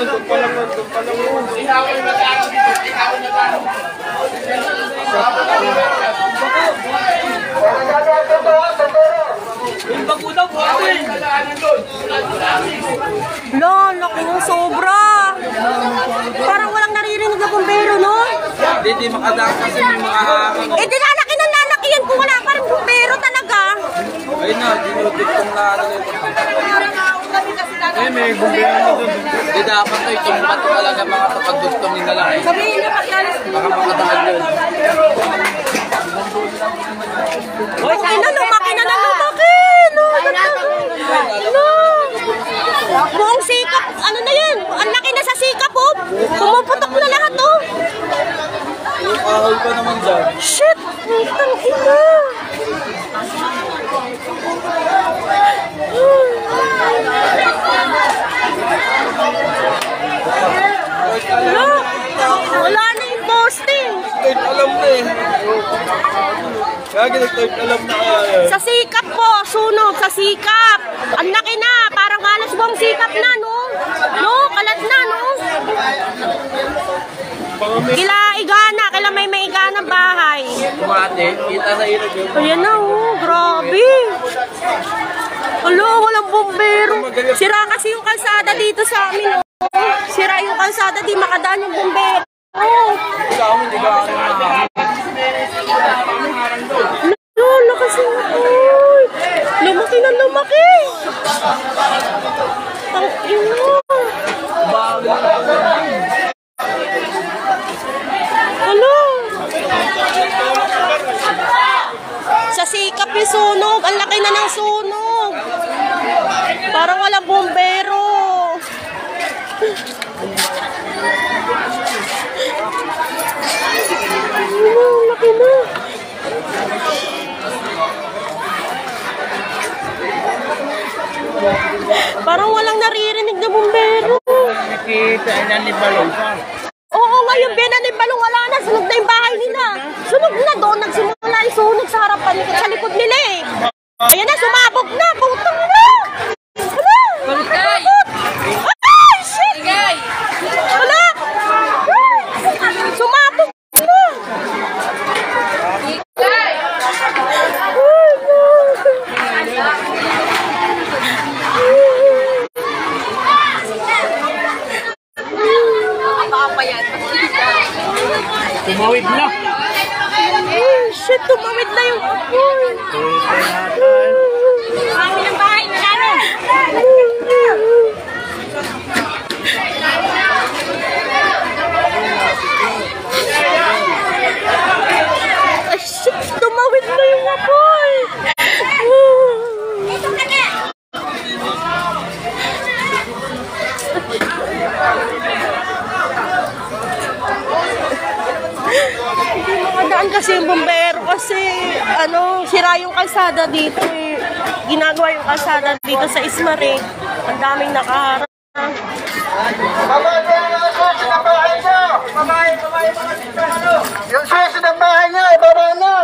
eh. Sana yun. Eh, magkano? Oh, doon pa rin, doon pa lang, doon pa lang. Lo, laki ng sobra. Parang walang naririnig na bumbero, no? Hindi, di makadaan kasi may mga ano. Eh, di lalaki ng lalaki yan kung wala pa rin bumbero talaga. Ayun na, dinudugtong na yun. Eh, may na doon. Hindi dapat to, itumpat talaga mga kapagdugtong nila lang. Sabihin na paglalas. Baka makadaan yun. Lumaki na, lumaki na na, lumaki. No, no. Buong sikap, ano na yan? Ang laki na sa sikap, oh. Pumuputok na lahat, oh. Yung kahoy pa naman dyan. Shit! Putang ina! Wala! Wala na yung posting! Third alam na eh. Kaya nag-third alam na kaya eh. Sa sikap po, sunog sa sikap! Ang laki na! Parang halos buong sikap na, no? No? Kalat na, no? Kila igana, kila may may igana bahay. Kumate, kita sa ilog yun. Ayan na, oh, grabe. Alo, walang bombero. Sira kasi yung kalsada dito sa amin. Oh. Sira yung kalsada, di makadaan yung bombero. Oh. Ikaw, hindi ka ano na. Ano, lakas yung Uy, Lumaki na lumaki. Ang ino. Ano? Sa sikap yung sunog. Ang laki na ng sunog. Parang walang bombero. Ano, ang laki na. Parang walang naririnig na bombero. Nakikita na ni Balong pa. Oo, ngayon binanib balong wala na. Sunog na yung bahay nila. Sunog na doon. Nagsimula yung sunog sa harapan, sa likod nila eh. Ayan na, sumabog na. Putang na. Hala. Barangay! Ay, shit. Barangay! Hala. Sumabog na. Barangay! Nakakapayan. Tumawid na. Ay, shit. Tumawid na yung apoy. Kami ng bahay na namin. Ay, shit. Tumawid na yung apoy. Hindi makadaan kasi yung bombero kasi ano, sira yung kalsada dito eh. Ginagawa yung kalsada dito sa Ismare. Ang daming nakaharap. Yung susi ng bahay niya, ibaba na!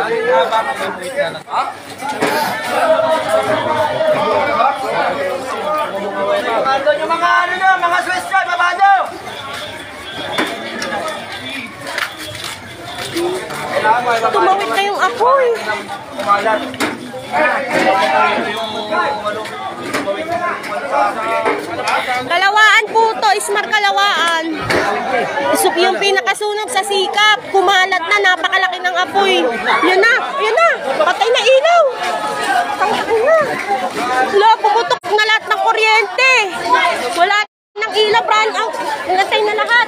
Laki na. Babado yung mga ano na, mga Swiss dyan, babado! Tumawid na yung apoy. Kalawaan po to, Ismar Kalawaan. Isip yung pinakasunog sa sikap. Kumalat na, napakalaki ng apoy. Yan na, yan na. Patay na ilaw. Tangin na. Wala, pumutok na lahat ng kuryente. Wala ng ilaw, brand out. Natay na lahat.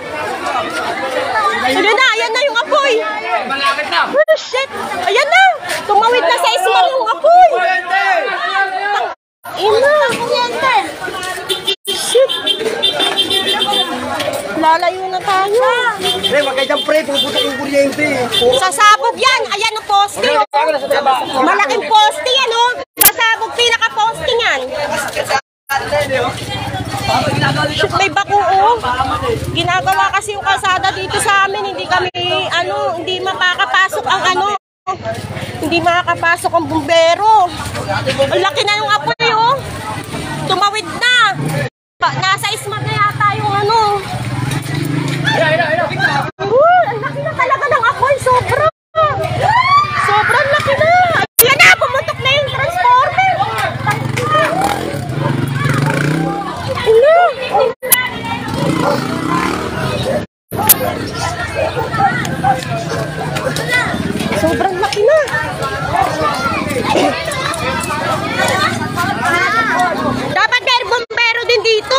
Ano na, ayan na yung apoy. Malapit na! Oh, shit! Ayan na! Tumawid na sa Ismar yung apoy! Ayun na. Shit. Lalayo na tayo. Pre, wag kayo pre. Puputok yung kuryente. Sasabog yan. Ayan ang poste. oh. Malaking poste yan, oh. Sasabog, pinaka-poste yan. Shoot, may bako, oh. Ginagawa kasi yung kalsada dito sa amin. Hindi kami, ano, hindi mapakapasok ang ano. Hindi makakapasok ang bumbero. Ang laki na yung apoy, oh. Tumawid na. Pa- Nasa ismat na yata yung ano. Uy, ang laki na talaga ng apoy. Sobra. Sobrang laki na. Yan na, pumutok na yung transformer. Ano? Sobrang laki na. Dapat may bumbero din dito.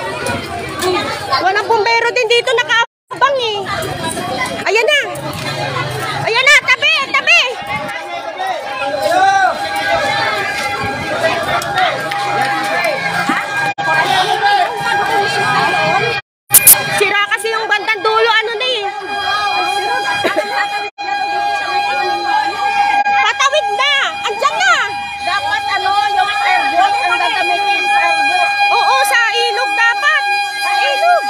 Walang bumbero din dito nakaabang eh. Ayan na. Ayan na, tabi, tabi. Sira kasi yung bandang dulo, ano na eh. Patawid na! Andiyan na! Dapat ano, yung airboat ang gagamitin sa airboat. Oo, sa ilog dapat. Sa ilog.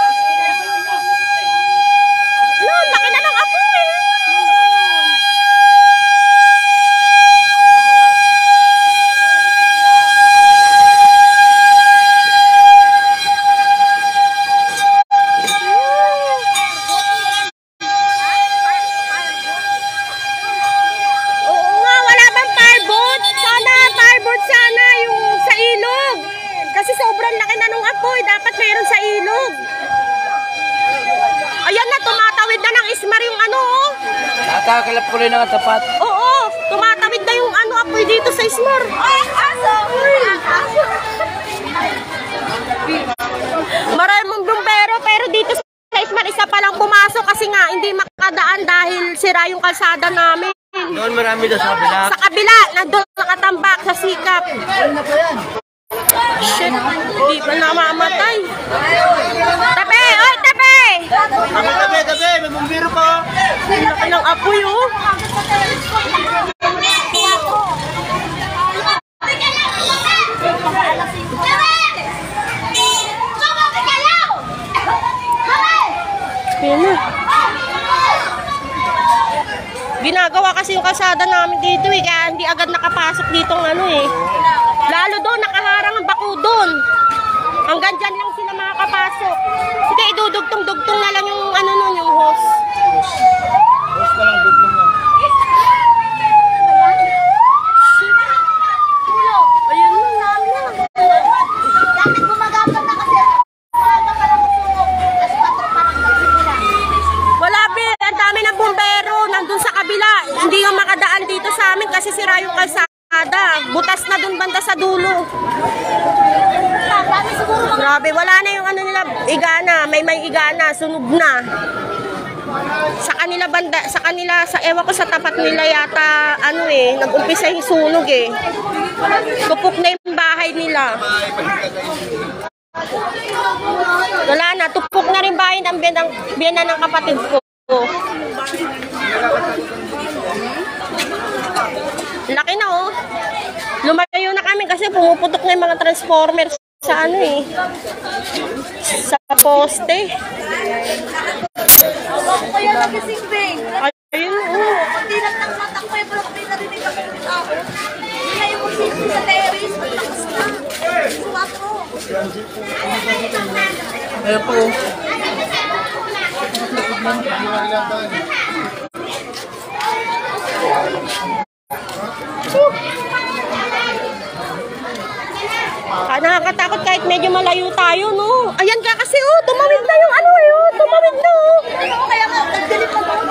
Lo, laki na ng apoy. Oo nga, wala bang fireboat? Sana, fireboat sana yung sa ilog. Kasi sobrang laki na nung apoy. Dapat mayroon sa ilog. Ayan na, tumatawid na ng ismar yung ano, oh. Nakakalap ko rin ang tapat. Oo, tumatawid na yung ano apoy dito sa ismar. Ay, aso! aso! Maraming bumbero, pero dito sa ismar, isa pa lang pumasok kasi nga hindi makadaan dahil sira yung kalsada namin. Doon marami daw sa kabila. Sa kabila, nandun nakatambak sa sikap. Shit, hindi pa namamatay. Tabi! Tabi, tabi, tabi. May bumbiro pa. Ang ng apoy, oh. Ayan na. Ginagawa kasi yung kalsada namin dito eh, kaya hindi agad nakapasok dito ang ano eh. Lalo doon, nakaharang ang bako doon. Hanggang dyan lang sila makakapasok. Sige, idudugtong-dugtong na lang yung hose. Boss ka lang, dugtong lang. Ayun na, namin na. Dati gumagamit na kasi. Maaga pa lang sunog. Tapos patro pa lang nagsimula. Wala be, ang dami ng bumbero nandun sa kabila. Hindi yung makadaan dito sa amin kasi sira yung kalsada. Butas na dun banda sa dulo. Dami siguro mga Grabe, wala na yung ano nila, igana, may may igana, sunog na. Sa kanila banda, sa kanila, sa ewan ko sa tapat nila yata, ano eh, nag-umpisa yung sunog eh. Tupok na yung bahay nila. Wala na, tupok na rin bahay ng biyanan, biyanan ng kapatid ko. Laki na oh. Lumayo na kami kasi pumuputok na yung mga transformers sa ano eh. Sa poste. kaya nagising bing. Ayun lang nang matakbo yung block din narinig ako ng tao. Na yung sa terrace. Malakas na. Po. Ah, nakakatakot kahit medyo malayo tayo, no? Ayan ka kasi, oh, tumawid na yung ano, eh, oh, tumawid na, oh. Ano kaya nga, nagdilim na doon.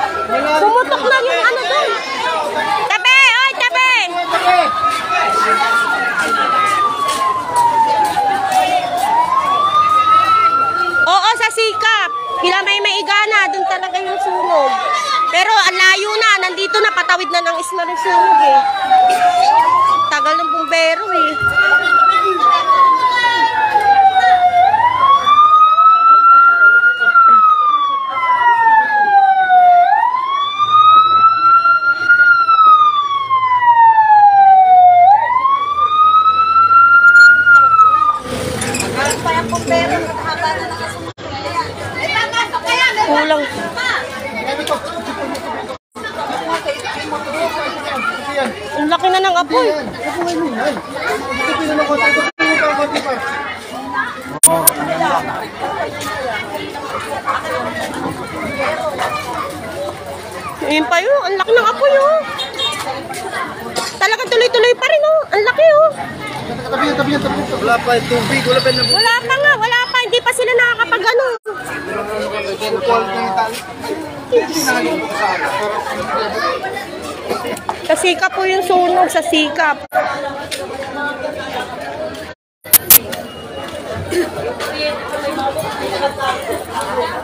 Pumutok na yung ano doon. Tabi, oy, tabi! Oo, sa sikap. Kila may maigana, doon talaga yung sunog. Pero ang layo na, nandito na, patawid na ng isma ng sunog eh. Tagal ng bumbero eh. Pa yung pumbero, nakahaba na ng asunog. Eh, papasok kaya, may Kulang. pa. Ang laki na ng apoy. Ayun pa yun, ang laki ng apoy oh. Talagang tuloy-tuloy pa rin oh. Ang laki oh. Tabi yan, tabi yan, tabi yan. Wala pa yung tubig, wala pa yung Wala pa nga, wala pa. Hindi pa sila nakakapag ano. Sa sikap po yung sunog, sa sikap. Rinig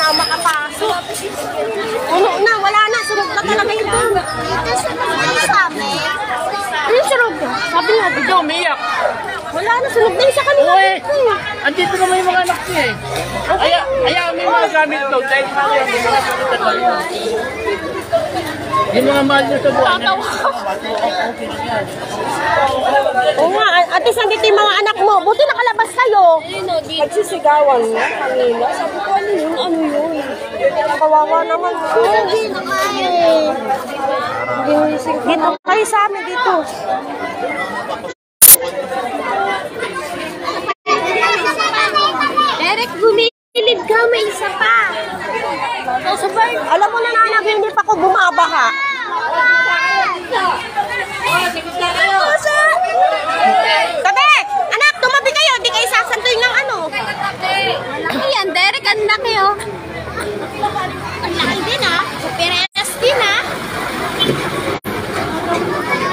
na ako makapasok. Ano na, wala na, sunod na talaga yung doon. Dito sa mga sa amin. Ano sunod? Sabi nga, Ikaw, umiyak. wala na, sunod na yung sa kanila. Uy, andito naman yung mga anak niya eh. Aya, aya, may mga gamit daw. Dahil mga may mga gamit na tayo. Yung mga mahal niyo sa buwan. Oo nga, at least andito yung mga anak mo. Buti nakalabas kayo. Nagsisigawan mo kanina. Sabi ko, yun? Ano yun? Kawawa naman. Hindi na kaya. Dito kayo sa amin, dito. Derek, gumilid ka. May isa pa. Alam mo na nanaginip ako bumabaha. Tabi! Anak, tumabi kayo. Di kayo sasantoy ng ano. Malaki yan, Derek. Ang laki, oh. Ang laki din, ah. Perez din, ah.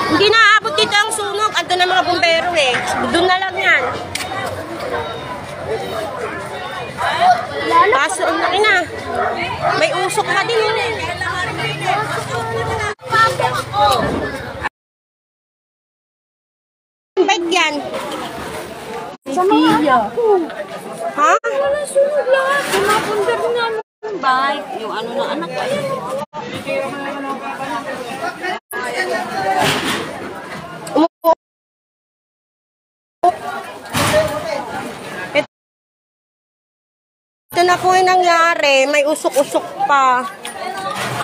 Hindi na aabot dito ang sunog. Ando na mga bumbero eh. Doon na lang yan. Paso, ang laki na. May usok pa din eh. Bait yan. Sa mga Ha? Wala sunod lahat. Pinapundar nga ng bike. Yung ano na anak ko. Umupo. Ito na po yung nangyari. May usok-usok pa.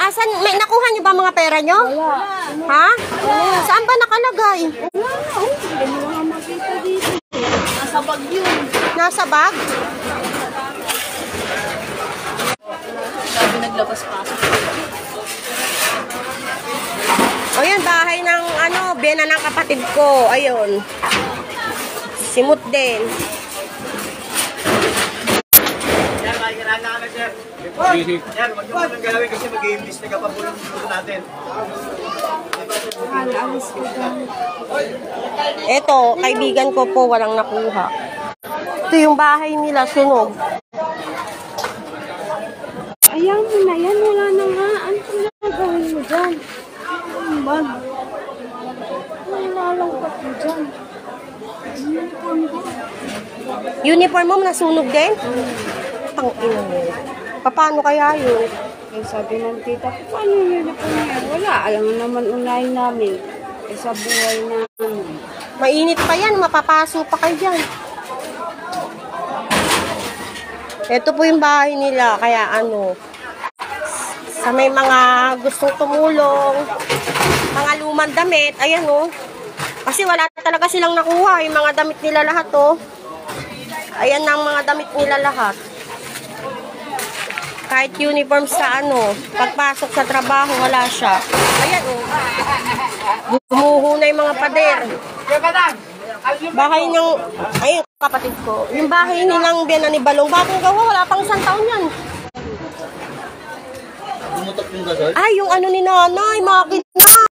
Asan, may nakuha niyo ba mga pera niyo? Ha? Saan ba nakalagay? Nasa bag yun. Nasa bag? Sabi naglabas pa. Bena ng kapatid ko. Ayun. Simut din. Yan, wag mo nang galawin kasi mag-i-imbis na Ito, kaibigan ko po, walang nakuha. Ito yung bahay nila, sunog. Ayaw mo na yan, wala na nga. Ano na gagawin mo dyan? Ano ba? Wala lang pa po dyan. Uniform mo, nasunog din? Pang ina mo. Paano kaya yun? Eh, sabi ng tita ko, paano yun na po niya? Wala, alam mo naman unahin namin. Eh, sa buhay namin. Mainit pa yan, mapapaso pa kayo dyan. Ito po yung bahay nila, kaya ano, sa may mga gustong tumulong, mga lumang damit, ayan oh. Kasi wala talaga silang nakuha, yung mga damit nila lahat oh. Ayan ang mga damit nila lahat. Kahit uniform sa ano, pagpasok sa trabaho, wala siya. Ayan oh. Gumuho na yung mga pader. Bahay ng, ayun, kapatid ko. Yung bahay nilang Biena ni Balong, bagong gawa, wala pang isang taon yan. Ay, yung ano ni nanay, makina.